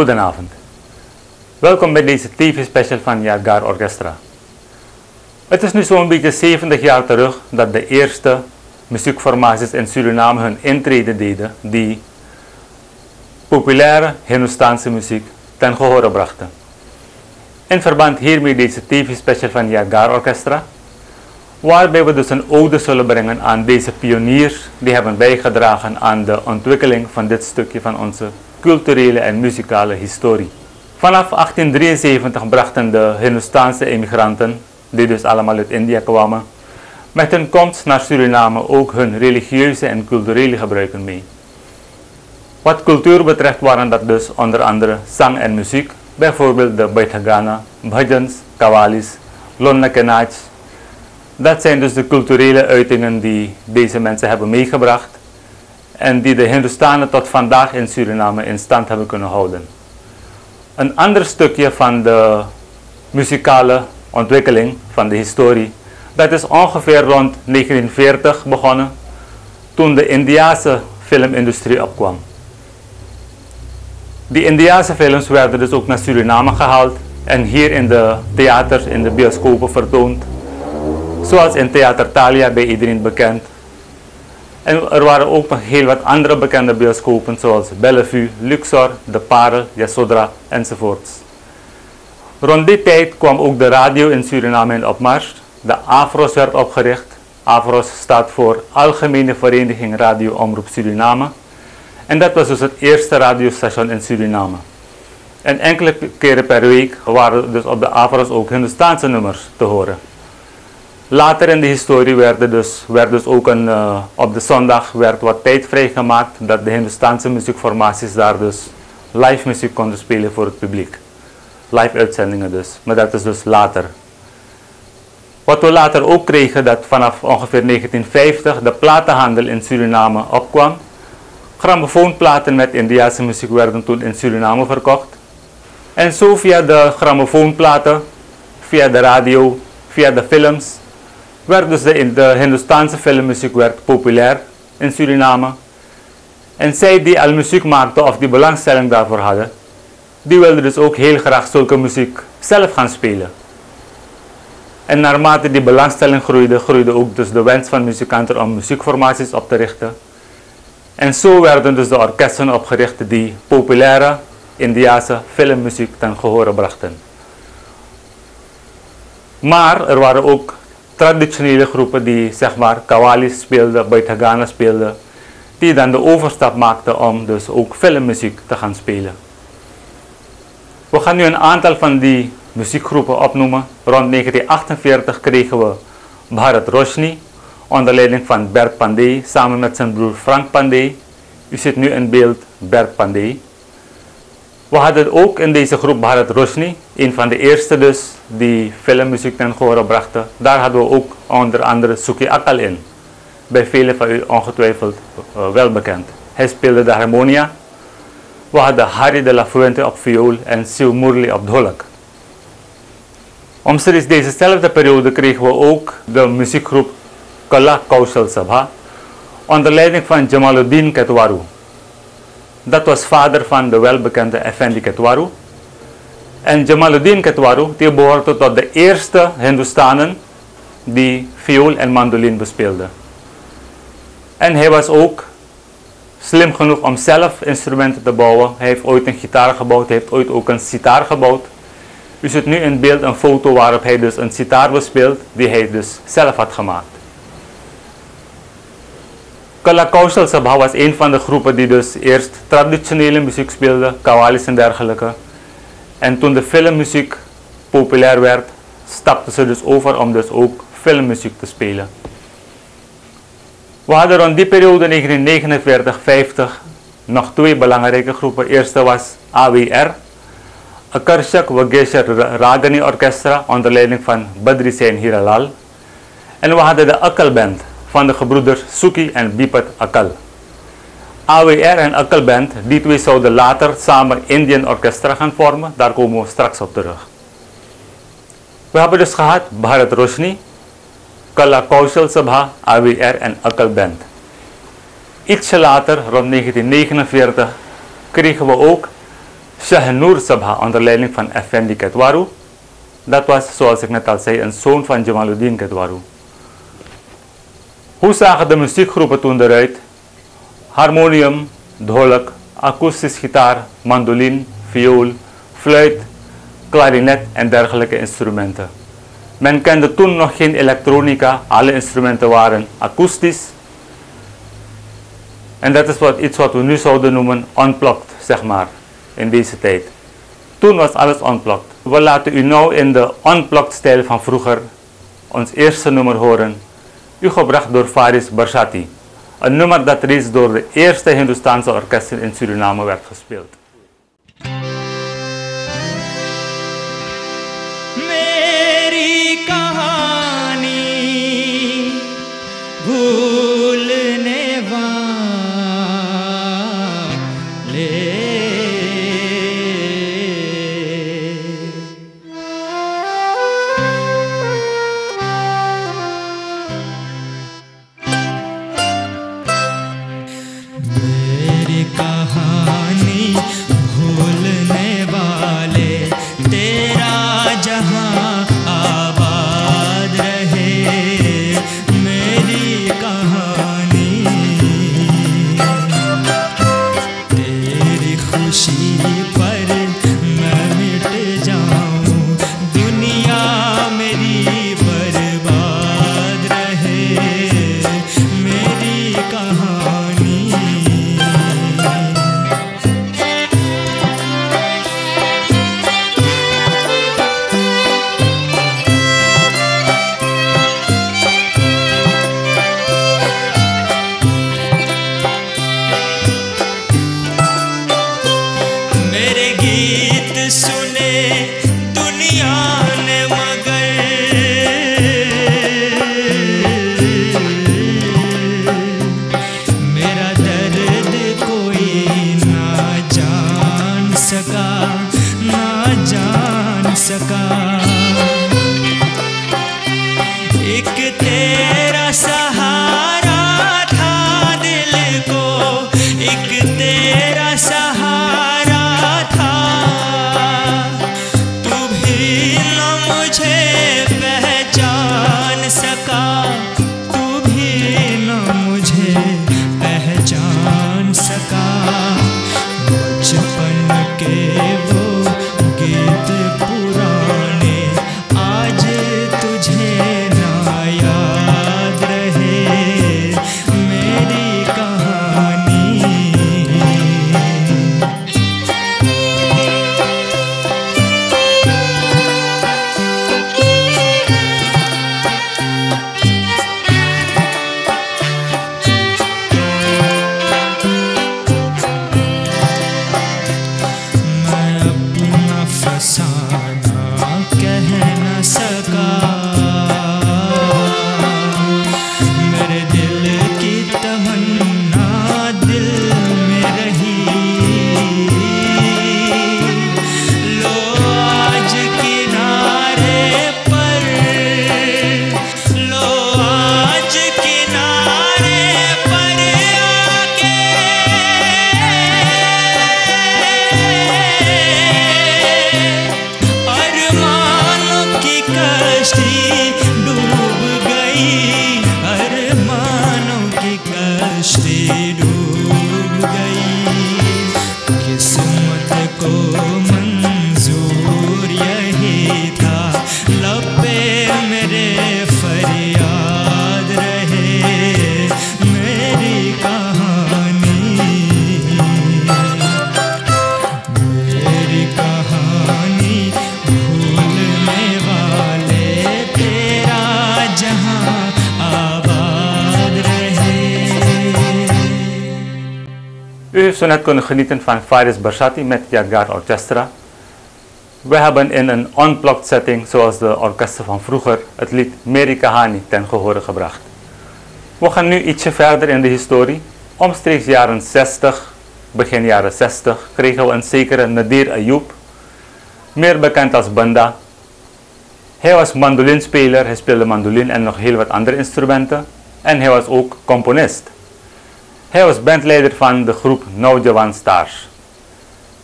Goedenavond. Welkom bij deze TV-special van Yagar Orchestra. Het is nu zo'n beetje 70 jaar terug dat de eerste muziekformaties in Suriname hun intrede deden die populaire Hindustaanse muziek ten gehore brachten. In verband hiermee deze TV-special van Yagar Orchestra, waarbij we dus een ode zullen brengen aan deze pioniers die hebben bijgedragen aan de ontwikkeling van dit stukje van onze culturele en muzikale historie. Vanaf 1873 brachten de Hindustaanse emigranten, die dus allemaal uit India kwamen, met hun komst naar Suriname ook hun religieuze en culturele gebruiken mee. Wat cultuur betreft waren dat dus onder andere zang en muziek, bijvoorbeeld de Baitagana, Bhajans, Kawalis, Lonna Kenach. Dat zijn dus de culturele uitingen die deze mensen hebben meegebracht en die de Hindustanen tot vandaag in Suriname in stand hebben kunnen houden. Een ander stukje van de muzikale ontwikkeling van de historie, dat is ongeveer rond 1940 begonnen, toen de Indiase filmindustrie opkwam. Die Indiase films werden dus ook naar Suriname gehaald en hier in de theaters, in de bioscopen vertoond. Zoals in Theater Thalia bij iedereen bekend, en er waren ook nog heel wat andere bekende bioscopen zoals Bellevue, Luxor, De Parel, Yasodra enzovoorts. Rond die tijd kwam ook de radio in Suriname in opmars. De AFROS werd opgericht. AFROS staat voor Algemene Vereniging Radio Omroep Suriname. En dat was dus het eerste radiostation in Suriname. En enkele keren per week waren dus op de AFROS ook Hindustaanse nummers te horen. Later in de historie werd dus, werd dus ook een, uh, op de zondag werd wat tijd vrijgemaakt dat de Hindustaanse muziekformaties daar dus live muziek konden spelen voor het publiek. Live uitzendingen dus, maar dat is dus later. Wat we later ook kregen, dat vanaf ongeveer 1950 de platenhandel in Suriname opkwam. Grammofoonplaten met Indiase muziek werden toen in Suriname verkocht. En zo via de grammofoonplaten, via de radio, via de films, werd dus de, de Hindustaanse filmmuziek werd populair in Suriname. En zij die al muziek maakten of die belangstelling daarvoor hadden, die wilden dus ook heel graag zulke muziek zelf gaan spelen. En naarmate die belangstelling groeide, groeide ook dus de wens van muzikanten om muziekformaties op te richten. En zo werden dus de orkesten opgericht die populaire Indiase filmmuziek ten gehore brachten. Maar er waren ook traditionele groepen die zeg maar kawalis speelden, baitagana speelden, die dan de overstap maakten om dus ook filmmuziek te gaan spelen. We gaan nu een aantal van die muziekgroepen opnoemen. Rond 1948 kregen we Bharat Roshni onder leiding van Bert Pandey samen met zijn broer Frank Pandey. U ziet nu in beeld Bert Pandey. We hadden ook in deze groep Bharat Roshni, een van de eerste dus die filmmuziek ten gehore brachten. Daar hadden we ook onder andere Suki Akal in. Bij velen van u ongetwijfeld uh, wel bekend. Hij speelde de harmonia. We hadden Harry de la Fuente op viool en Siw Murli op dholak. Omstreeks dezezelfde periode kregen we ook de muziekgroep Kala Kaushal Sabha onder leiding van Jamaluddin Ketwaru. Dat was vader van de welbekende Effendi Ketwaru. En Jamaluddin Ketwaru die behoorde tot de eerste Hindustanen die viool en mandolin bespeelden. En hij was ook slim genoeg om zelf instrumenten te bouwen. Hij heeft ooit een gitaar gebouwd, hij heeft ooit ook een sitar gebouwd. U ziet nu in beeld een foto waarop hij dus een sitar bespeelt die hij dus zelf had gemaakt. Kala Kaushal Sabha was een van de groepen die dus eerst traditionele muziek speelde, kawalis en dergelijke. En toen de filmmuziek populair werd, stapten ze dus over om dus ook filmmuziek te spelen. We hadden rond die periode 1949-50 nog twee belangrijke groepen. De eerste was AWR, Akarshak Vagesha Ragani Orchestra onder leiding van Badri Sen Hiralal. En we hadden de Akal Band van de gebroeders Suki en Bipat Akal. AWR en Akal Band, die twee zouden later samen Indian Orchestra gaan vormen, daar komen we straks op terug. We hebben dus gehad Bharat Roshni, Kala Kaushal Sabha, AWR en Akal Band. Ietsje later, rond 1949, kregen we ook Shahnur Sabha onder leiding van Effendi Ketwaru. Dat was, zoals ik net al zei, een zoon van Jamaluddin Ketwaru. Hoe zagen de muziekgroepen toen eruit? Harmonium, dholk, akoestisch gitaar, mandolin, viool, fluit, klarinet en dergelijke instrumenten. Men kende toen nog geen elektronica, alle instrumenten waren akoestisch. En dat is wat, iets wat we nu zouden noemen unplugged, zeg maar, in deze tijd. Toen was alles unplugged. We laten u nou in de unplugged stijl van vroeger ons eerste nummer horen, gebracht door Faris Barshati. Een nummer dat reeds door de eerste Hindoestaanse orkesten in Suriname werd gespeeld. Zo net kunnen genieten van Faris Barsati met Yadgar Orchestra. We hebben in een unplugged setting, zoals de orkesten van vroeger, het lied Meri Kahani ten gehore gebracht. We gaan nu ietsje verder in de historie. Omstreeks jaren 60, begin jaren 60, kregen we een zekere Nadir Ayoub, meer bekend als Banda. Hij was mandolinspeler, hij speelde mandolin en nog heel wat andere instrumenten. En hij was ook componist. Hij was bandleider van de groep No Jawan Stars.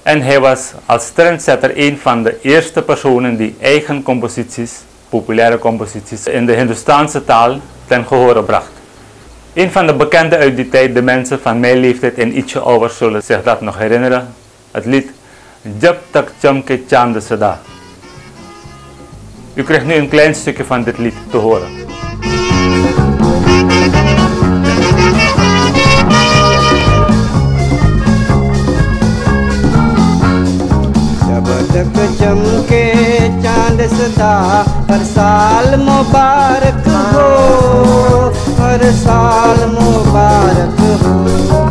En hij was als trendsetter een van de eerste personen die eigen composities, populaire composities, in de Hindustaanse taal ten gehore bracht. Een van de bekende uit die tijd, de mensen van mijn leeftijd en ietsje ouder zullen zich dat nog herinneren. Het lied Jab Tak Chamke Chand Sada. U krijgt nu een klein stukje van dit lied te horen. चमके चाँद सदा हर साल मुबारक हो हर साल मुबारक हो।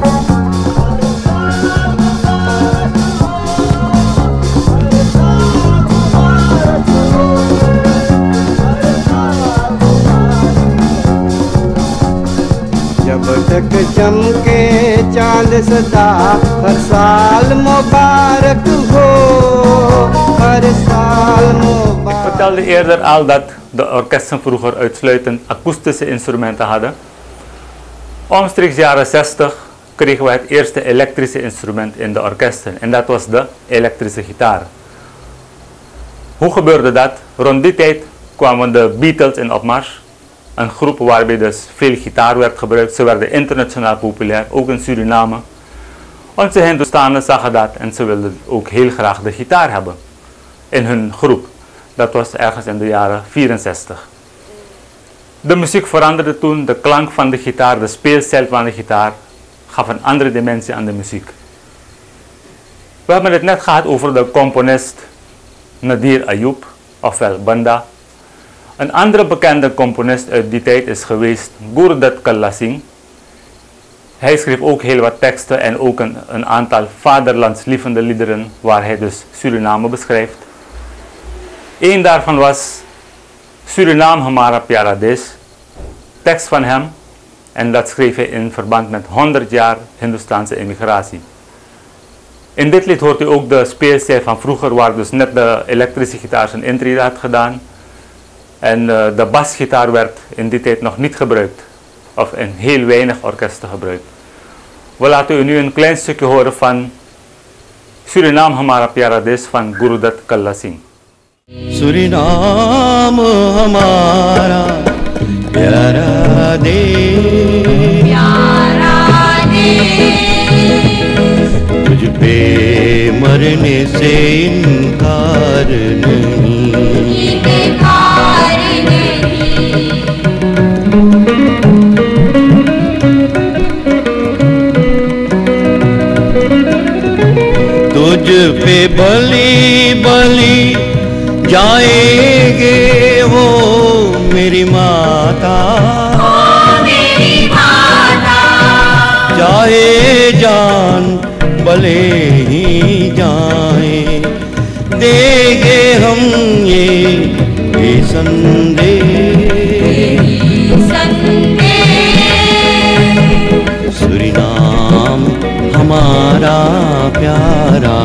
जब तक चमके चांद सदा हर साल मुबारक हो हर साल Ik मुबारक vertelde eerder al dat de orkesten vroeger uitsluitend akoestische instrumenten hadden. Omstreeks jaren 60 kregen we het eerste elektrische instrument in de orkesten en dat was de elektrische gitaar. Hoe gebeurde dat? Rond die tijd kwamen de Beatles in opmars. een groep waarbij dus veel gitaar werd gebruikt. Ze werden internationaal populair, ook in Suriname. Onze Hindustanen zagen dat en ze wilden ook heel graag de gitaar hebben in hun groep. Dat was ergens in de jaren 64. De muziek veranderde toen, de klank van de gitaar, de speelstijl van de gitaar gaf een andere dimensie aan de muziek. We hebben het net gehad over de componist Nadir Ayub, ofwel Banda. Een andere bekende componist uit die tijd is geweest Gurdat Kalla Singh. Hij schreef ook heel wat teksten en ook een, een aantal vaderlandslievende liederen waar hij dus Suriname beschrijft. Eén daarvan was Suriname Hamara Pyara tekst van hem. En dat schreef hij in verband met 100 jaar Hindustaanse immigratie. In dit lied hoort u ook de speelstijl van vroeger, waar dus net de elektrische gitaar zijn intrede had gedaan. En eh, de basgitaar werd in die tijd nog niet gebruikt, of in heel weinig orkesten gebruikt. We laten u nu een klein stukje horen van Suriname Hamara Pyara Desh van Gurudat Kalla Singh. Suriname हमारा प्यारा देश प्यारा तुझ पे मरने से इनकार नहीं इनकार नहीं तुझ पे बली बली जाएँगे वो मेरी माता। जाए जान भले ही जाए, देंगे हम ये ये संदेश हमारा प्यारा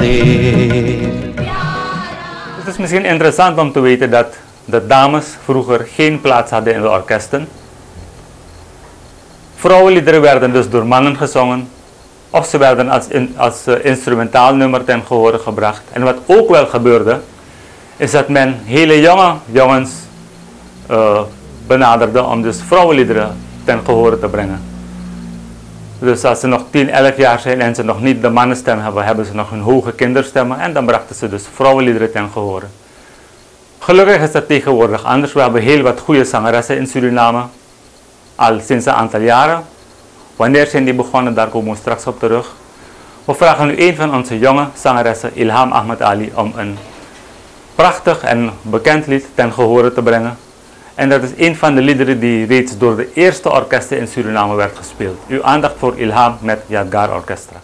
देश Het is misschien interessant om te weten dat de dames vroeger geen plaats hadden in de orkesten. Vrouwenliederen werden dus door mannen gezongen, of ze werden als, in, als eh, instrumentaal nummer ten gehore gebracht. En wat ook wel gebeurde, is dat men hele jonge jongens eh, benaderde om dus vrouwenliederen ten gehore te brengen. Dus als ze nog 10, 11 jaar zijn en ze nog niet de mannenstem hebben, hebben ze nog hun hoge kinderstemmen en dan brachten ze dus vrouwenliederen ten gehore. Gelukkig is dat tegenwoordig anders. We hebben heel wat goede zangeressen in Suriname, al sinds een aantal jaren. Wanneer zijn die begonnen, daar komen we straks op terug. We vragen nu een van onze jonge zangeressen, Ilham Ahmed Ali, om een prachtig en bekend lied ten gehore te brengen. En dat is een van de liederen die reeds door de eerste orkesten in Suriname werd gespeeld. Uw aandacht voor Ilham met Yadgar Orchestra.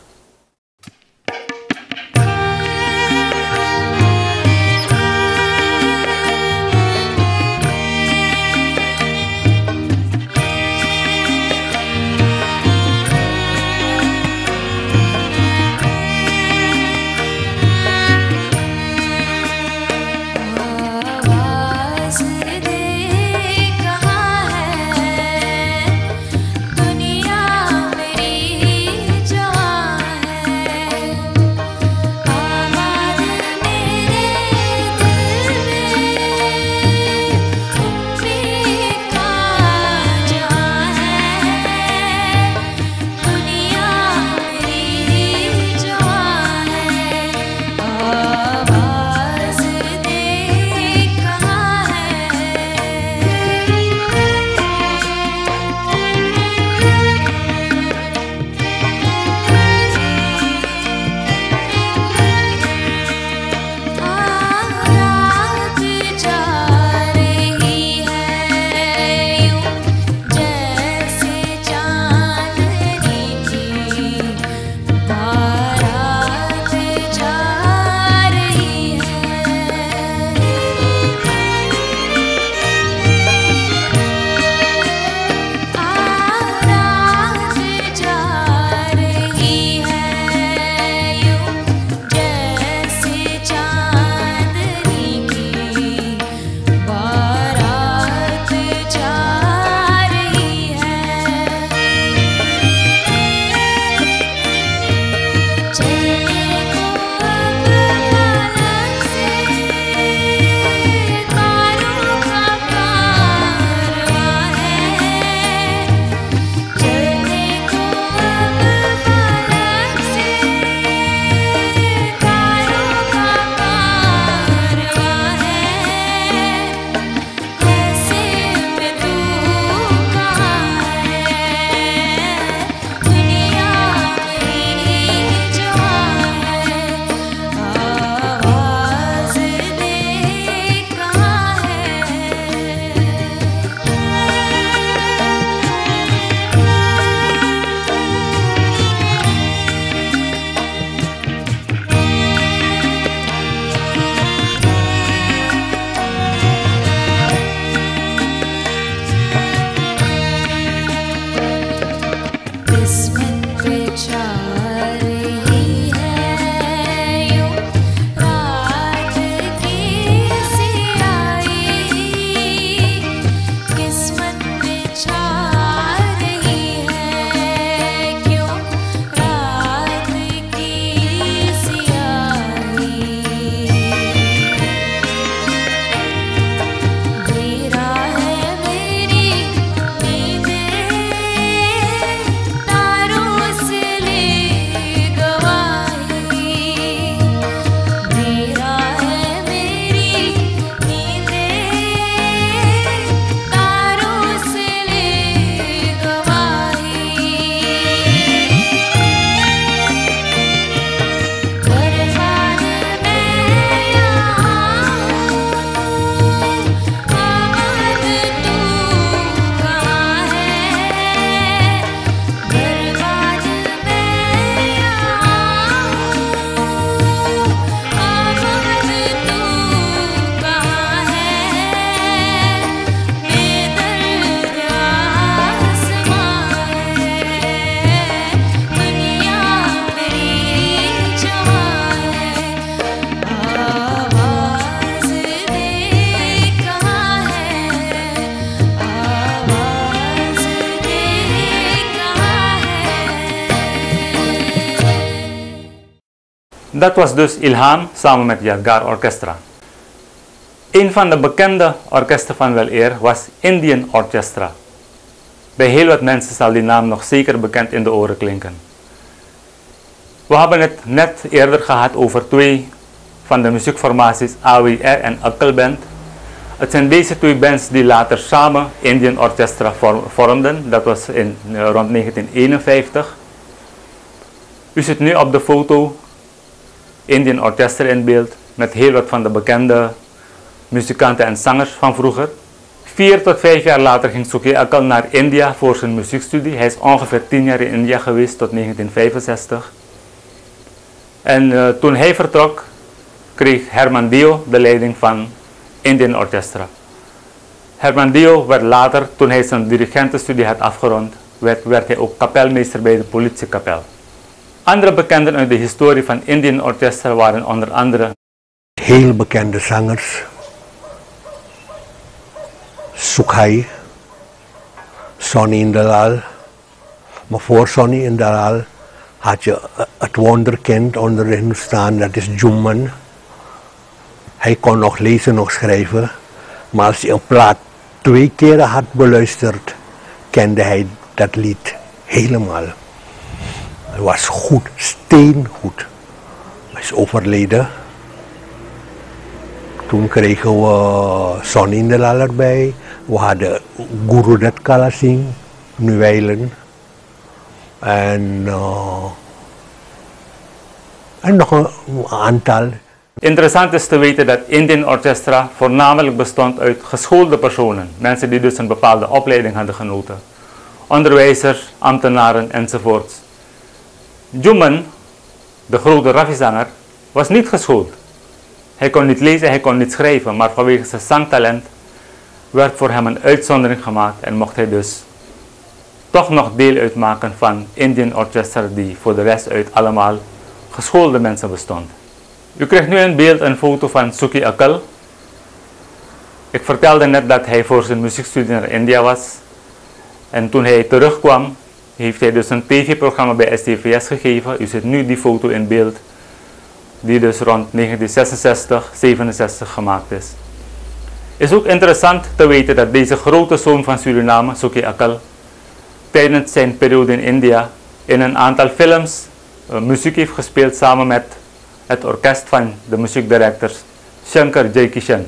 Dat was dus Ilham samen met Yadgar Orchestra. Een van de bekende orkesten van wel eer was Indian Orchestra. Bij heel wat mensen zal die naam nog zeker bekend in de oren klinken. We hebben het net eerder gehad over twee van de muziekformaties AWR en Akkelband. Het zijn deze twee bands die later samen Indian Orchestra vorm- vormden. Dat was in, eh, rond 1951. U ziet nu op de foto Indian Orchestra in beeld met heel wat van de bekende muzikanten en zangers van vroeger. Vier tot vijf jaar later ging Suki Akal naar India voor zijn muziekstudie. Hij is ongeveer tien jaar in India geweest tot 1965. En eh, toen hij vertrok, kreeg Herman Dio de leiding van Indian Orchestra. Herman Dio werd later, toen hij zijn dirigentenstudie had afgerond, werd, werd hij ook kapelmeester bij de politiekapel. Andere bekenden uit de historie van Indian Orchestra waren onder andere heel bekende zangers. Sukhai, Sonny in Dalal. Maar voor Sonny in Dalal had je eh, het wonderkind onder de Hindustan, dat is Jumman. Hij kon nog lezen, nog schrijven. Maar als hij een plaat twee keren had beluisterd, kende hij dat lied helemaal. Hij was goed, steengoed. Hij is overleden. Toen kregen we Sonny in de Lal erbij. We hadden Guru Dat Kala Singh, Nuweilen. En, eh, en nog een aantal. Interessant is te weten dat Indian Orchestra voornamelijk bestond uit geschoolde personen, mensen die dus een bepaalde opleiding hadden genoten, onderwijzers, ambtenaren enzovoorts. Juman, de grote Ravi-zanger, was niet geschoold. Hij kon niet lezen, hij kon niet schrijven, maar vanwege zijn zangtalent werd voor hem een uitzondering gemaakt en mocht hij dus toch nog deel uitmaken van Indian Orchestra die voor de rest uit allemaal geschoolde mensen bestond. U krijgt nu in beeld een foto van Suki Akal. Ik vertelde net dat hij voor zijn muziekstudie naar India was. En toen hij terugkwam, heeft hij dus een tv-programma bij STVS gegeven. U ziet nu die foto in beeld, die dus rond 1966, 67 gemaakt is. Is ook interessant te weten dat deze grote zoon van Suriname, Suki Akal, tijdens zijn periode in India in een aantal films eh, muziek heeft gespeeld samen met het orkest van de muziekdirectors Shankar Jaikishan.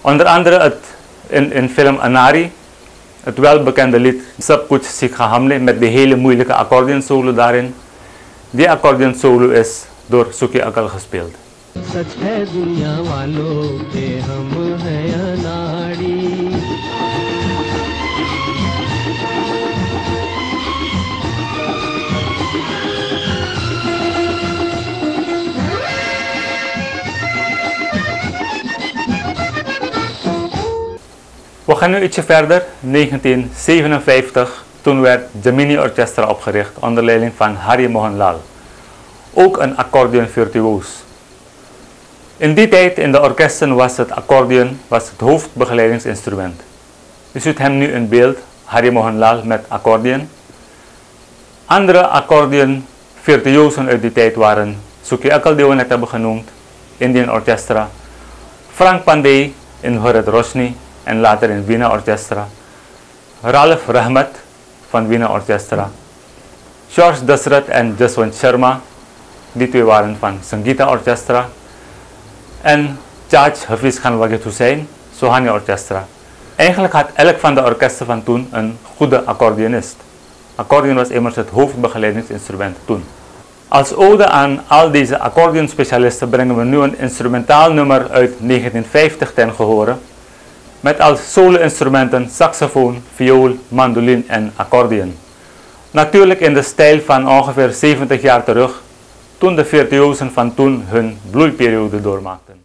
Onder andere het, in, in film Anari, het welbekende lied Sab Kuch Sikha Hamle met de hele moeilijke accordeon solo daarin. Die accordeon solo is door Suki Akal gespeeld. सच है दुनिया वालों के हम हैं अनाड़ी We gaan nu ietsje verder, 1957. Toen werd Gemini Orchestra opgericht onder leiding van Harry Mohanlal. Ook een accordeonvirtuoos. In die tijd in de orkesten was het accordeon was het hoofdbegeleidingsinstrument. U ziet hem nu in beeld, Harry Mohanlal met accordeon. Andere accordeon virtuosen uit die tijd waren Suki Akal die we net hebben genoemd, Indian Orchestra, Frank Pandey in Horat Roshni en later in Wiener Orchestra, Ralph Rahmat van Wiener Orchestra, George Dasrat en Jaswant Sharma, die twee waren van Sangeeta Orchestra, en Judge Hafiz Khan Wagit Hussein, Sohani Orchestra. Eigenlijk had elk van de orkesten van toen een goede accordeonist. Accordeon was immers het hoofdbegeleidingsinstrument toen. Als ode aan al deze accordeonspecialisten brengen we nu een instrumentaal nummer uit 1950 ten gehore. Met als solo-instrumenten saxofoon, viool, mandoline en accordeon. Natuurlijk in de stijl van ongeveer 70 jaar terug, toen de virtuosen van toen hun bloeiperiode doormaakten.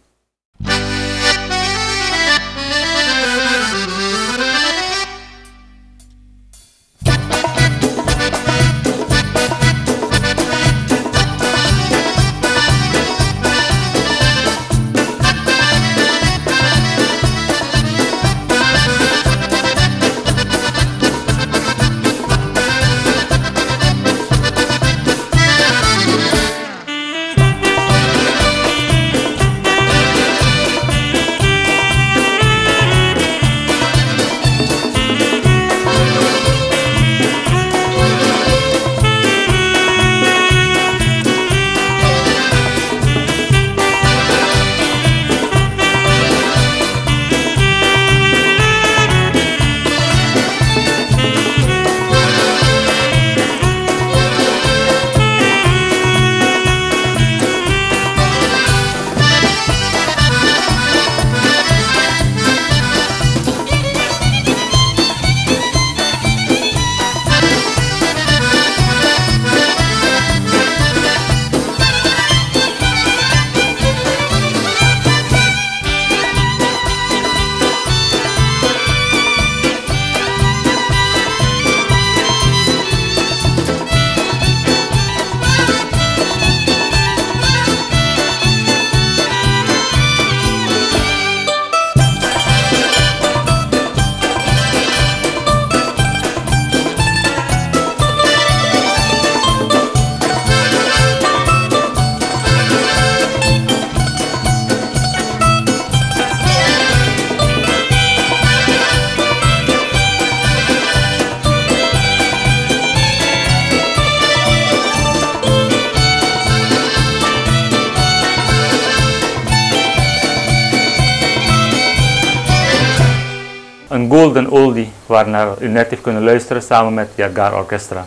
Golden oldie waarnaar u net heeft kunnen luisteren samen met Yagar Orchestra.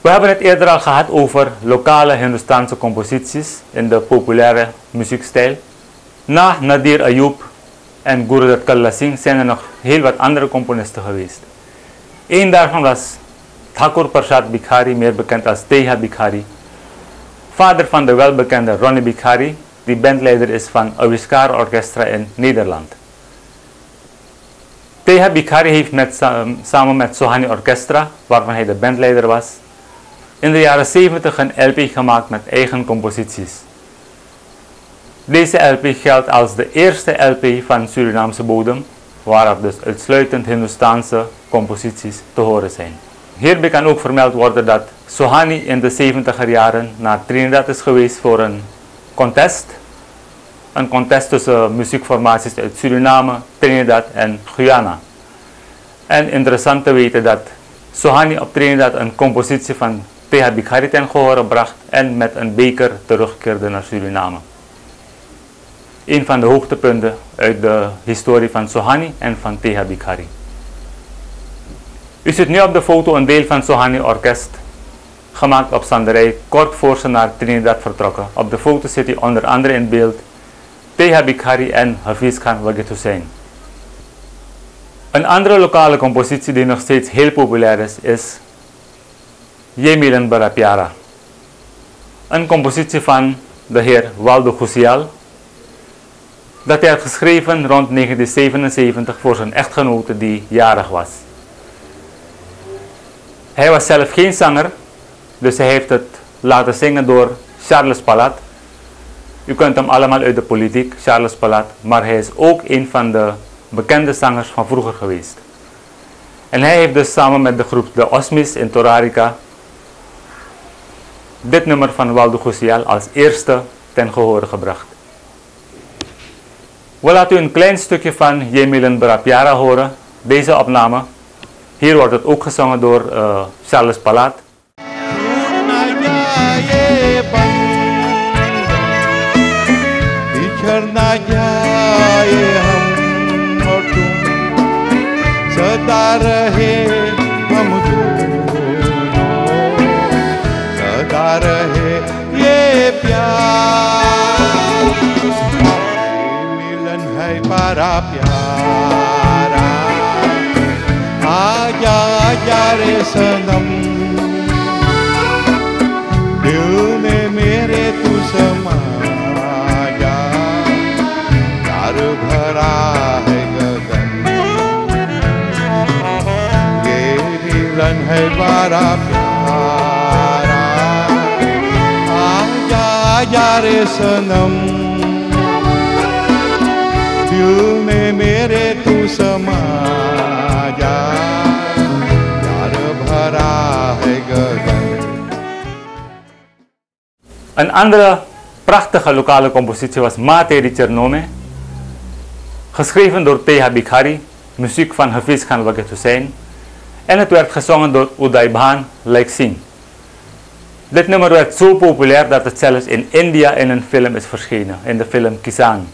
We hebben het eerder al gehad over lokale Hindustaanse composities in de populaire muziekstijl. Na Nadir Ayub en Gurudat Kalla Singh zijn er nog heel wat andere componisten geweest. Eén daarvan was Thakur Prasad Bikhari, meer bekend als Teha Bikhari. Vader van de welbekende Ronnie Bikhari, die bandleider is van Aviskar Orchestra in Nederland. Teha Bikhari heeft met, samen met Sohani Orchestra, waarvan hij de bandleider was, in de jaren 70 een LP gemaakt met eigen composities. Deze LP geldt als de eerste LP van Surinaamse bodem, waarop dus uitsluitend Hindustaanse composities te horen zijn. Hierbij kan ook vermeld worden dat Sohani in de 70er jaren naar Trinidad is geweest voor een contest. Een contest tussen muziekformaties uit Suriname, Trinidad en Guyana. En interessant te weten dat Sohani op Trinidad een compositie van Teha Bikhari ten gehore bracht en met een beker terugkeerde naar Suriname. Een van de hoogtepunten uit de historie van Sohani en van Teha Bikhari. U ziet nu op de foto een deel van Sohani Orkest, gemaakt op Sanderij, kort voor ze naar Trinidad vertrokken. Op de foto zit hij onder andere in beeld Teha Bikhari en Hafiz Khan Wagit Hussein. Een andere lokale compositie die nog steeds heel populair is, is Yemilan Barapiara. Een compositie van de heer Waldo Gusial, dat hij had geschreven rond 1977 voor zijn echtgenote die jarig was. Hij was zelf geen zanger, dus hij heeft het laten zingen door Charles Palat. U kunt hem allemaal uit de politiek, Charles Palat, maar hij is ook een van de bekende zangers van vroeger geweest. En hij heeft dus samen met de groep De Osmis in Torarica dit nummer van Waldo Gusial als eerste ten gehore gebracht. We laten u een klein stukje van Jemilen Barapiara horen, deze opname. Hier wordt het ook gezongen door eh, Charles Palat. हम और तुम सदा रहे, हम सदा रहे ये प्यार। मिलन है पारा प्यारा आजा आजा रे सनम। है बड़ा प्यारा आजा आजा रे सनम दिल में मेरे तू समा जा प्यार भरा है गगन Een andere prachtige lokale compositie was Mate di Chernome, geschreven door Teha Bikhari, muziek van Hafiz Khan Waget Hussein en het werd gezongen door Uday Bhan Like Singh. Dit nummer werd zo populair dat het zelfs in India in een film is verschenen, in de film Kisan.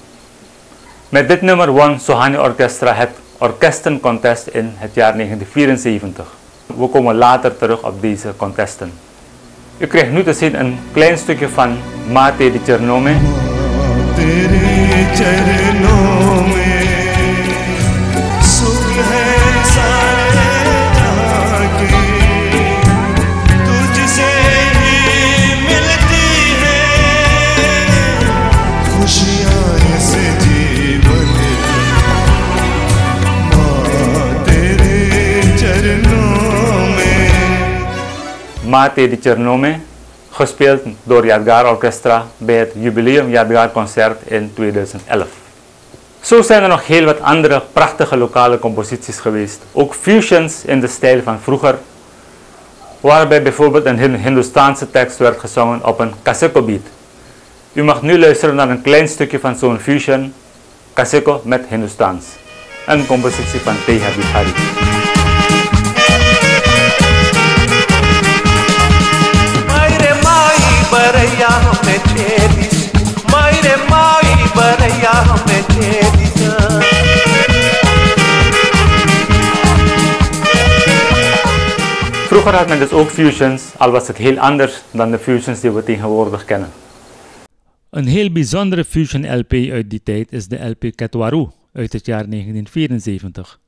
Met dit nummer won Sohani Orchestra het Orkestencontest in het jaar 1974. We komen later terug op deze contesten. U krijgt nu te zien een klein stukje van Mate di Chernome. Mate di Chernome, gespeeld door Yadgar Orchestra bij het Jubileum Yadgar Concert in 2011. Zo zijn er nog heel wat andere prachtige lokale composities geweest, ook fusions in de stijl van vroeger, waarbij bijvoorbeeld een Hin- Hindoestaanse tekst werd gezongen op een Kaseko beat. U mag nu luisteren naar een klein stukje van zo'n fusion, Kaseko met Hindoestaans, een compositie van Teha Bihari. Baraiya हमें छेदिस मायरे माई बरैया हमें छेदिस Vroeger had men dus ook fusions, al was het heel anders dan de fusions die we tegenwoordig kennen. Een heel bijzondere fusion LP uit die tijd is de LP Ketwaru uit het jaar 1974.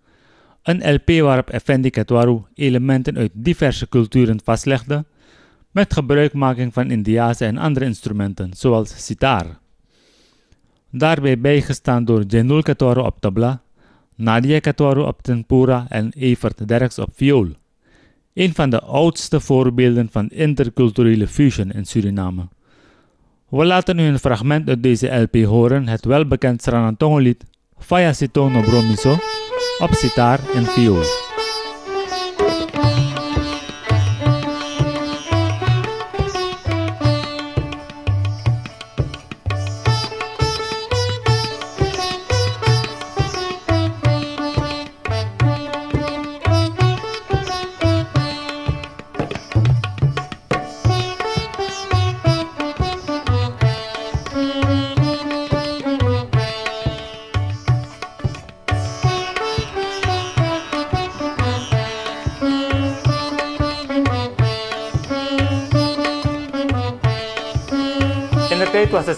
Een LP waarop Effendi Ketwaru elementen uit diverse culturen vastlegde, met gebruikmaking van Indiase en andere instrumenten, zoals sitar. Daarbij bijgestaan door Jenul Ketwaru op tabla, Nadia op tempura en Evert Derks op viool. Een van de oudste voorbeelden van interculturele fusion in Suriname. We laten nu een fragment uit deze LP horen, het welbekend Sranantongo lied Faya Sitono Bromiso op sitar en viool.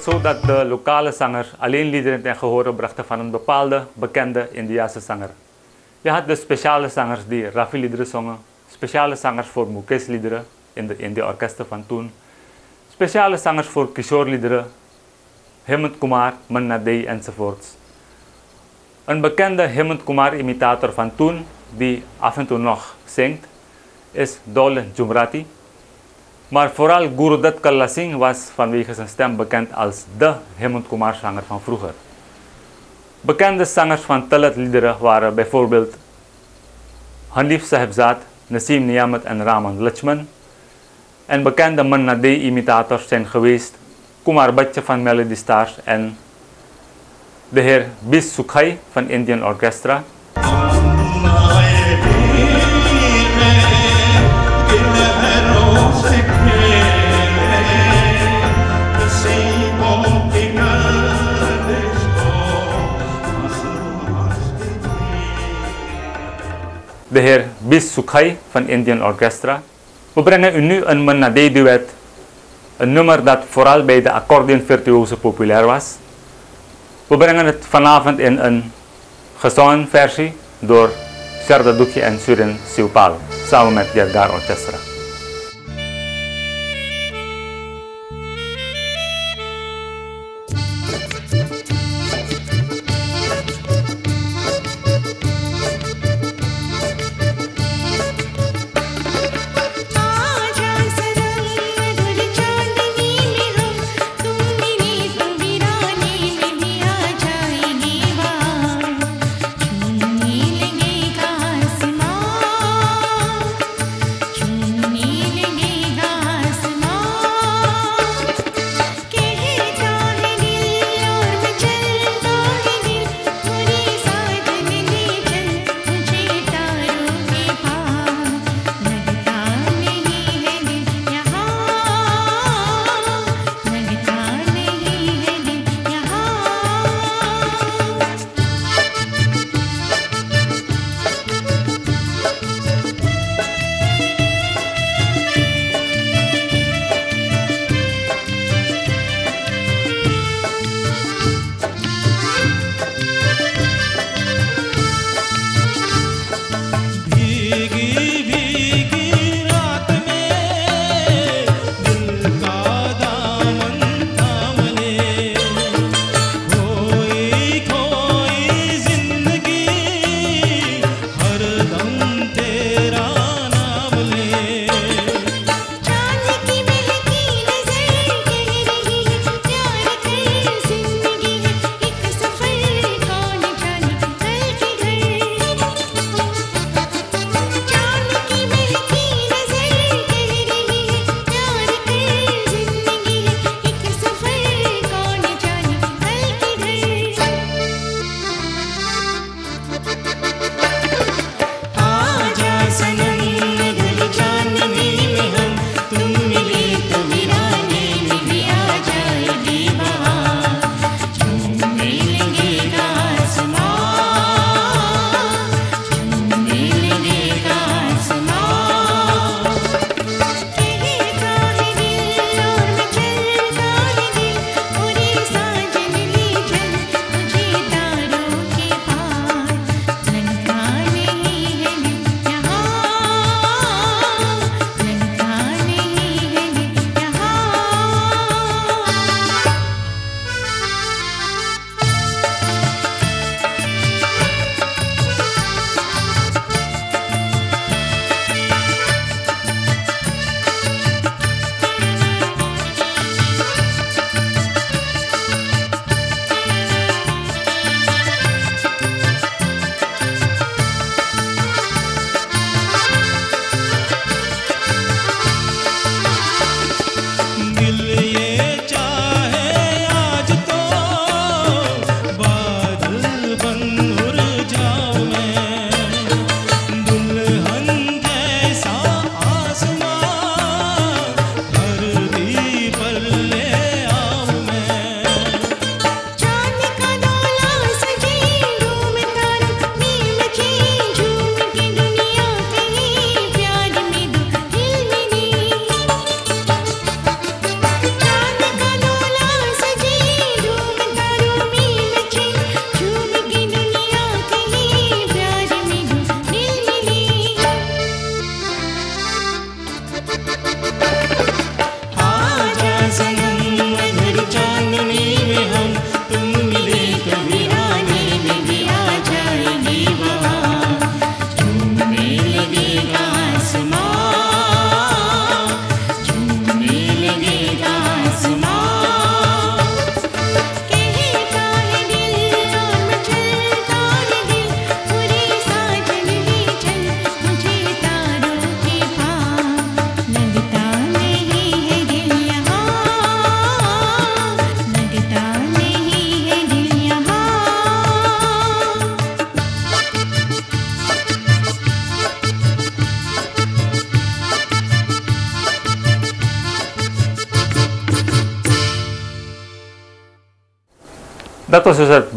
De tijd was het zo dat de lokale zanger alleen liederen ten gehore brachten van een bepaalde bekende Indiase zanger. Je had dus speciale zangers die Rafi-liederen zongen, speciale zangers voor Mukesh-liederen in de, in de orkesten van toen, speciale zangers voor Kishore-liederen, Hemant Kumar, Manna Dey enzovoorts. Een bekende Hemant Kumar-imitator van toen, die af en toe nog zingt, is Dole Jumrati. Maar vooral Singh was vanwege zijn stem bekend als de Hemant Kumar zanger van vroeger. Bekende zangers van Talat-liederen waren bijvoorbeeld Hanif Sahibzad, Nasim Niyamat en Raman Lachman. En bekende Manna Dey-imitators zijn geweest Kumar Bachcha van Melody Stars en de heer Bis Sukhai van Indian Orchestra. De heer Bis Sukhai van Indian Orchestra. We brengen u nu een Manade duet, een nummer dat vooral bij de accordeonvirtuosen populair was. We brengen het vanavond in een gezongen versie door Sharda Dukhi en Surin Siupal, samen met Gergar Orchestra.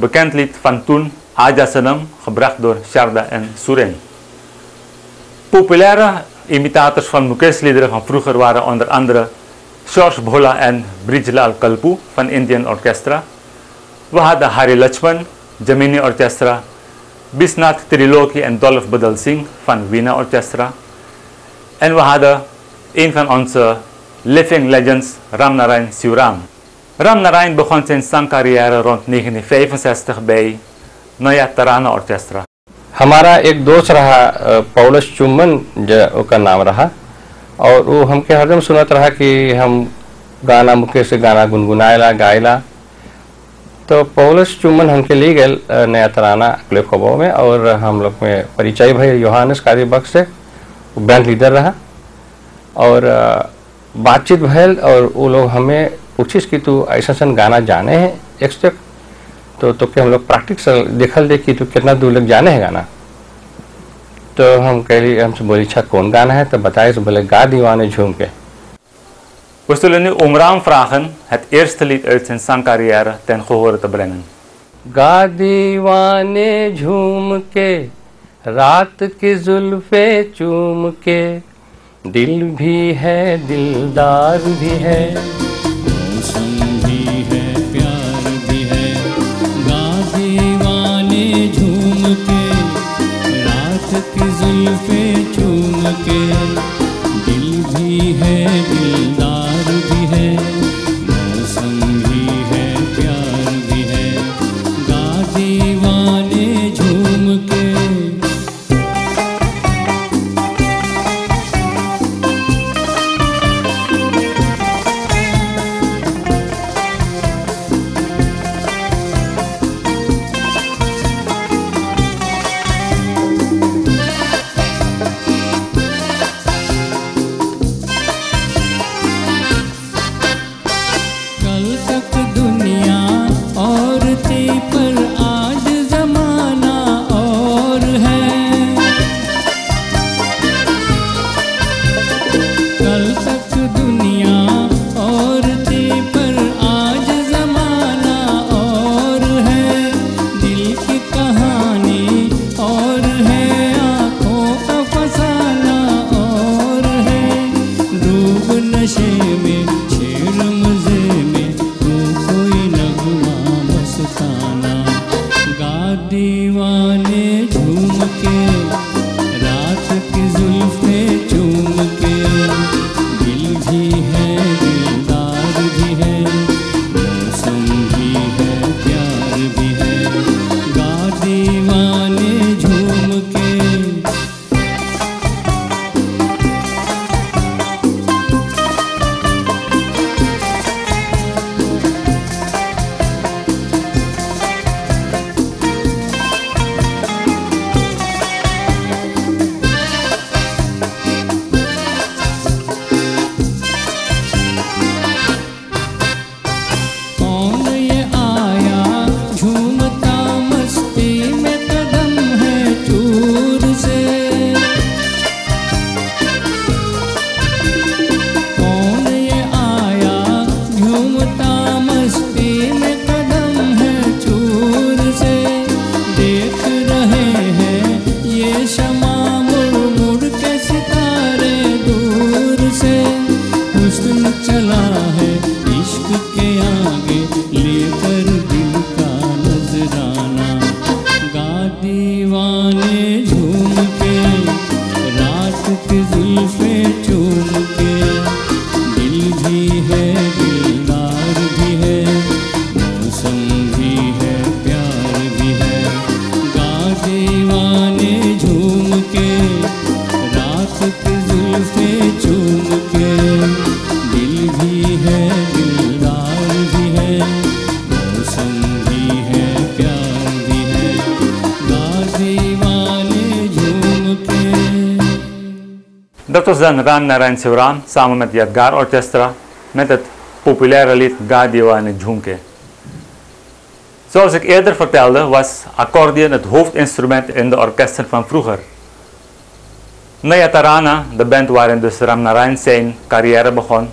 Bekend lied van toen, Aja Sanam, gebracht door Sharda en Suren. Populaire imitators van Mukesh-liederen van vroeger waren onder andere George Bhola en Brijlal Kalpu van Indian Orchestra. We hadden Hari Lachman, Jamini Orchestra, Bisnath Triloki en Dolph Badal Singh van Veena Orchestra. En we hadden een van onze living legends, Ram Narayan Siuram. Ram Narayan begon zijn zangcarrière rond 1965 bij Naya Tarana Orchestra. हमारा एक दोस्त रहा पौलस चुम्बन जो का नाम रहा और वो हमके हरदम सुनत रहा कि हम गाना मुके से गाना गुनगुनाएला गाएला तो पौलस चुम्बन हमके ले गए नया तराना अगले खबों में और हम लोग में परिचय भई योहानस कार्य बख्श से बैंड लीडर रहा और बातचीत भैल और वो लोग हमें पूछिस कि तू ऐसा सन गाना जाने हैं एक स्टेप। तो तो के हम लोग प्रैक्टिस देखल दे कि तू कितना दूर लग जाने है गाना? तो हम कहली हमसे बोली अच्छा कौन गाना है? तो बताए तो बोले गा दीवाने झूम के। We zullen nu vragen het eerste lied uit zijn zangcarrière ten gehore te brengen. गा दीवाने झूम के रात की जुल्फे चूम के दिल भी है दिलदार भी है। Ram Narayan Sivaram samen met Yadgar Orchestra met het populaire lied Gadiwa en Jhumke. Zoals ik eerder vertelde was accordeon het hoofdinstrument in de orkesten van vroeger. Naya Tarana, de band waarin dus Ram Narayan zijn carrière begon,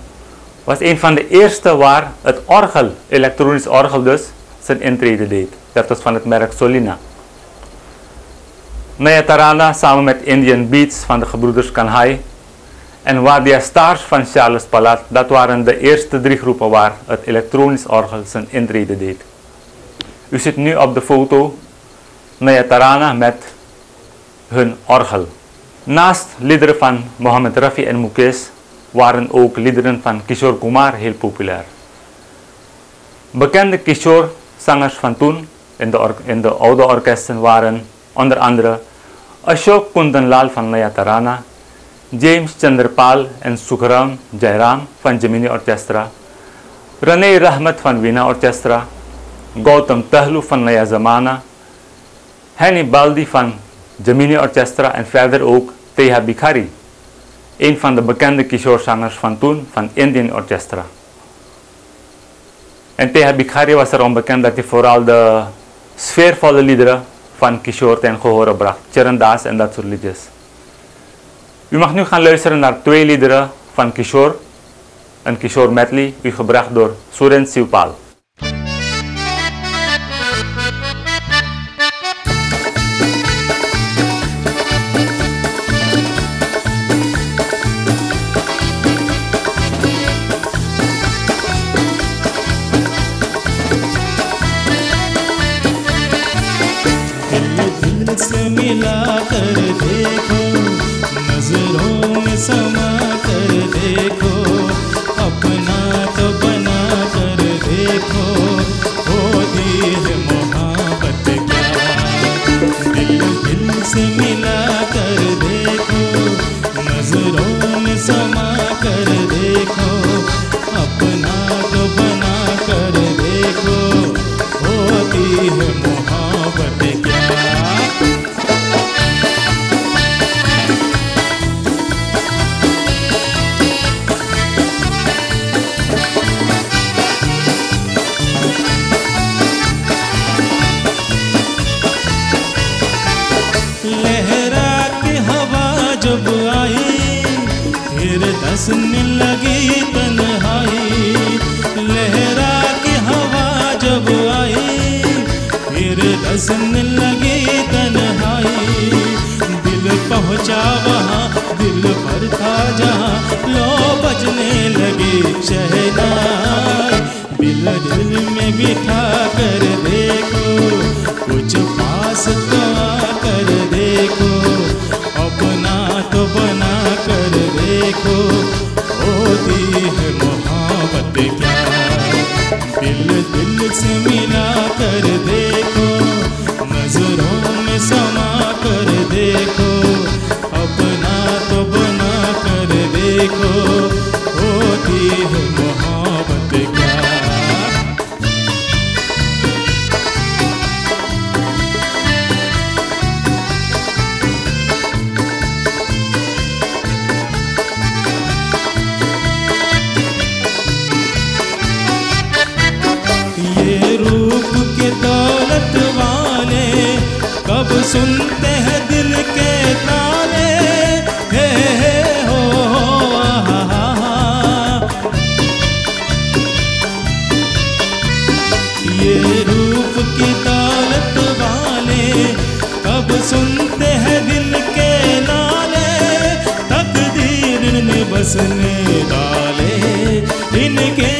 was een van de eerste waar het orgel, elektronisch orgel dus, zijn intrede deed. Dat was van het merk Solina. Naya Tarana samen met Indian Beats van de gebroeders Kanhai en Wadia Stars van Charles Palat, dat waren de eerste drie groepen waar het elektronisch orgel zijn intrede deed. U ziet nu op de foto Naya Tarana met hun orgel. Naast liederen van Mohammed Rafi en Mukesh waren ook liederen van Kishore Kumar heel populair. Bekende Kishore-zangers van toen in de, in de oude orkesten waren onder andere Ashok Kundanlal van Naya Tarana, James Chandrapal en Sukharam Jairam van Gemini Orchestra, Rane Rahmat van Veena Orchestra, Gautam Tahlu van Naya Zamana, Henny Baldi van Gemini Orchestra en verder ook Teha Bikhari, een van de bekende Kishore-zangers van toen van Indian Orchestra. En Teha Bikhari was erom bekend dat hij vooral de sfeervolle liederen van Kishore ten gehore bracht. Charandas en dat soort liedjes. U mag nu gaan luisteren naar twee liederen van Kishore. Een Kishore medley, u gebracht door Suren Sivpal. सुनते हैं दिल के ताने हे हे हो हो, हा, हा। ये रूप की दौलत वाले कब सुनते हैं दिल के नाले। तकदीर ने बसने डाले। इनके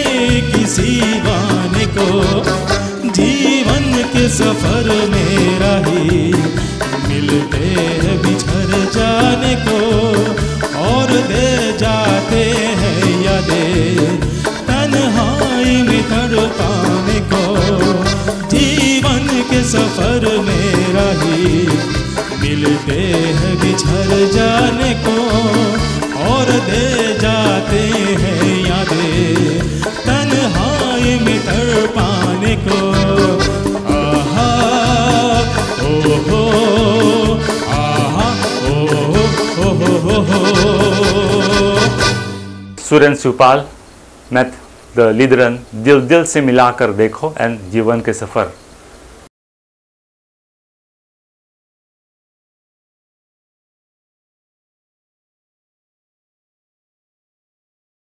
किसी वाने को मिलते हैं बिछड़ जाने को, और दे जाते हैं यादें तन्हाई में को। हो हो हो हो Suren Sivpal met de liederen Dil Dil मिलाकर देखो en जीवन के सफ़र।